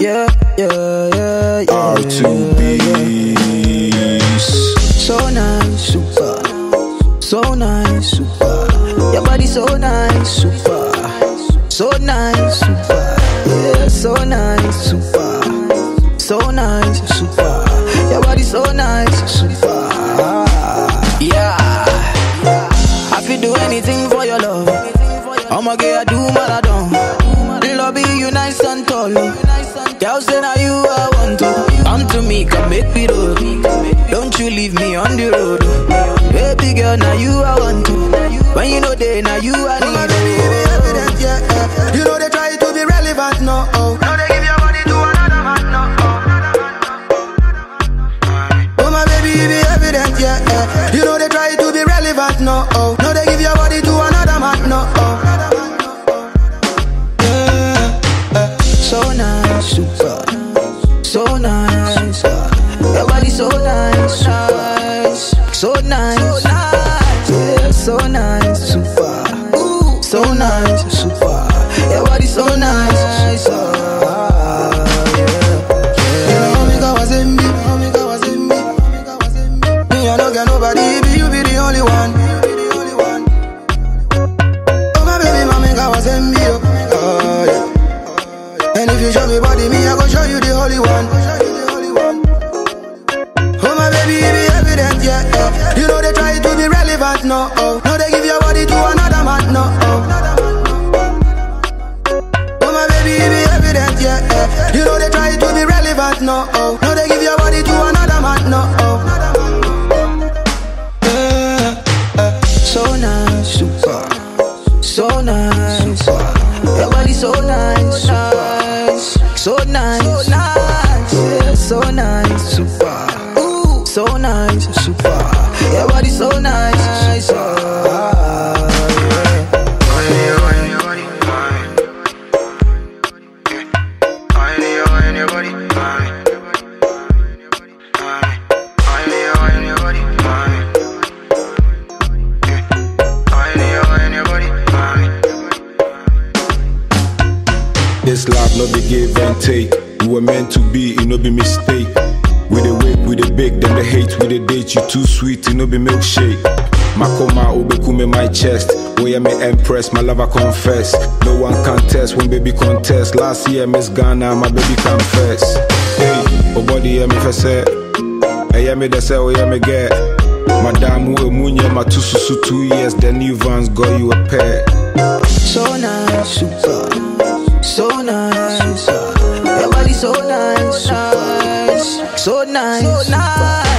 Yeah, yeah, yeah, yeah. R2Bees. So nice, super. So nice, super. Your body so nice, super. So nice, super. Yeah, so nice, super. So nice, super. Your body so nice, super. Yeah. I feel do anything for your love. I'ma get I do. Love make me roll. Don't you leave me on the road. Baby girl, now you I want to. When you know they, now you I need. baby, it be evident, yeah. eh. You know they try to be relevant, no. Oh. Now they give your body to another man, no. Oh, oh my baby, it be evident, yeah. eh. You know they try to be relevant, no. Oh. Now they give your body to another man, no. Oh. So nice, super. Nice. So nice, yeah, so nice, super. So nice, super. Your body so nice, You know me, go was in me. know me, go was in me. Me, I don't nobody. Be you be the only one. Oh, baby, mommy, go was in me. Oh. Oh, yeah. And if you show me body, me, I go show you the holy one. Yeah. eh. You know they try to be relevant, no. Oh, now they give your body to another man, no. Oh. Oh my baby, it be evident, yeah. eh. You know they try to be relevant, no. Oh, now they give your body to another man, no. Oh. So nice, super. So nice. Your body so nice, nice. So nice. This love no be give and take. We were meant to be, it no be mistake. We the wake, we the bake, then the hate, we the date. You too sweet, it no be milkshake. My Makoma obekume my chest. Yeah, me empress, my lover confess. No one can test when baby contest. Last year, Miss Ghana, my baby confess. Hey, oh body, yeah, me for say. Hey, me say, oh yeah, me get. Madam, who emunye, my two susu two years, the new vans got you a pair. So nice, super. So nice. Your body so nice, nice. So nice, so nice.